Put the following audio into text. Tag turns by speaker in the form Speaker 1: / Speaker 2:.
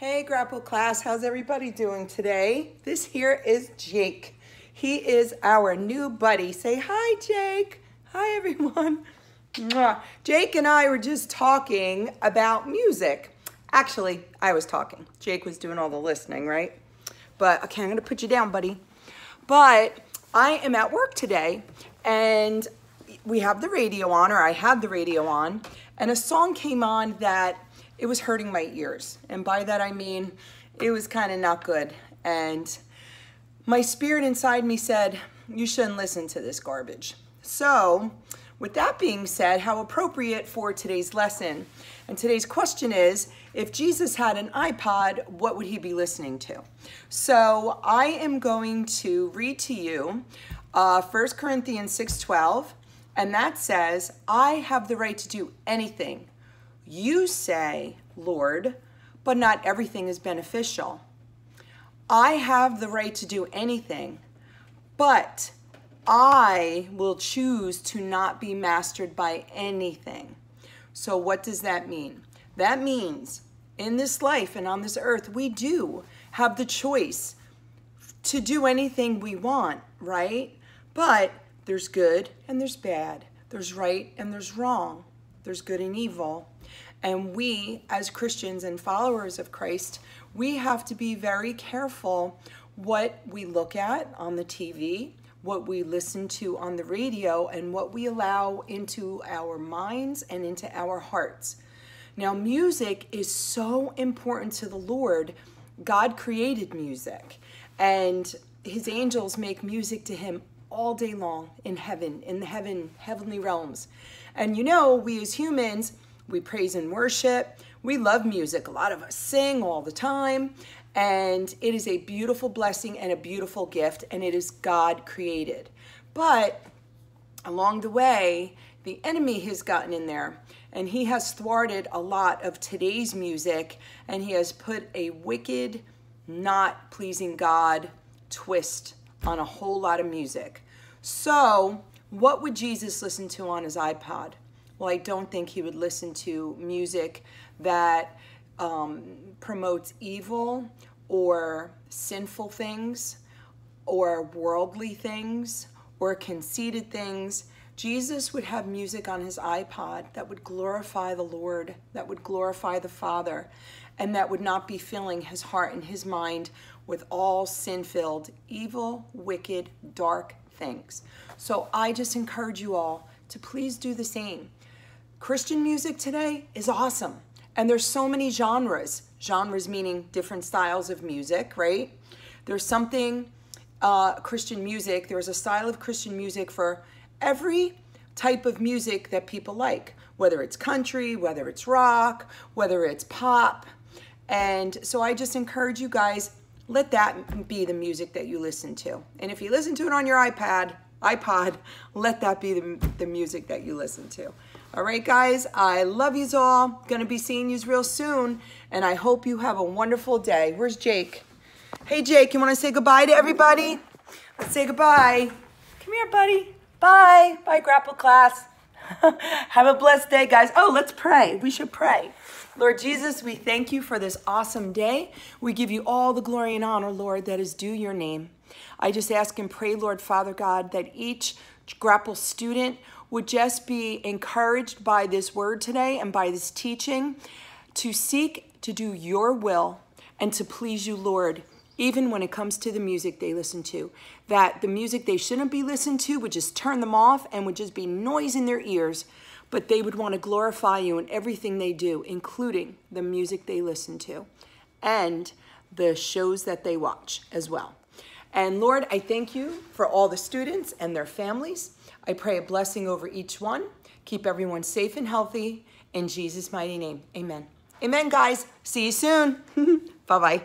Speaker 1: Hey Grapple class, how's everybody doing today? This here is Jake. He is our new buddy. Say hi, Jake. Hi, everyone. Jake and I were just talking about music. Actually, I was talking. Jake was doing all the listening, right? But okay, I'm gonna put you down, buddy. But I am at work today and we have the radio on, or I had the radio on, and a song came on that it was hurting my ears. And by that I mean it was kind of not good. And my spirit inside me said, you shouldn't listen to this garbage. So, with that being said, how appropriate for today's lesson. And today's question is, if Jesus had an iPod, what would he be listening to? So I am going to read to you uh, 1 Corinthians 6.12, and that says, I have the right to do anything you say, Lord, but not everything is beneficial. I have the right to do anything, but I will choose to not be mastered by anything. So, what does that mean? That means in this life and on this earth, we do have the choice to do anything we want, right? But there's good and there's bad, there's right and there's wrong, there's good and evil. And we, as Christians and followers of Christ, we have to be very careful what we look at on the TV, what we listen to on the radio, and what we allow into our minds and into our hearts. Now, music is so important to the Lord. God created music, and his angels make music to him all day long in heaven, in the heaven, heavenly realms. And you know, we as humans, we praise and worship. We love music. A lot of us sing all the time. And it is a beautiful blessing and a beautiful gift, and it is God created. But along the way, the enemy has gotten in there and he has thwarted a lot of today's music and he has put a wicked, not pleasing God twist on a whole lot of music. So, what would Jesus listen to on his iPod? well, I don't think he would listen to music that um, promotes evil or sinful things or worldly things or conceited things. Jesus would have music on his iPod that would glorify the Lord, that would glorify the Father, and that would not be filling his heart and his mind with all sin filled, evil, wicked, dark things. So I just encourage you all to please do the same. Christian music today is awesome. And there's so many genres. Genres meaning different styles of music, right? There's something, uh, Christian music, there's a style of Christian music for every type of music that people like, whether it's country, whether it's rock, whether it's pop. And so I just encourage you guys, let that be the music that you listen to. And if you listen to it on your iPad, iPod, let that be the, the music that you listen to. All right, guys, I love yous all. Gonna be seeing yous real soon, and I hope you have a wonderful day. Where's Jake? Hey, Jake, you wanna say goodbye to everybody? Let's say goodbye. Come here, buddy. Bye. Bye, grapple class. have a blessed day, guys. Oh, let's pray. We should pray. Lord Jesus, we thank you for this awesome day. We give you all the glory and honor, Lord, that is due your name. I just ask and pray, Lord Father God, that each grapple student would just be encouraged by this word today and by this teaching to seek to do your will and to please you, Lord, even when it comes to the music they listen to. That the music they shouldn't be listened to would just turn them off and would just be noise in their ears, but they would want to glorify you in everything they do, including the music they listen to and the shows that they watch as well. And Lord, I thank you for all the students and their families. I pray a blessing over each one. Keep everyone safe and healthy. In Jesus' mighty name, amen. Amen, guys. See you soon. Bye-bye.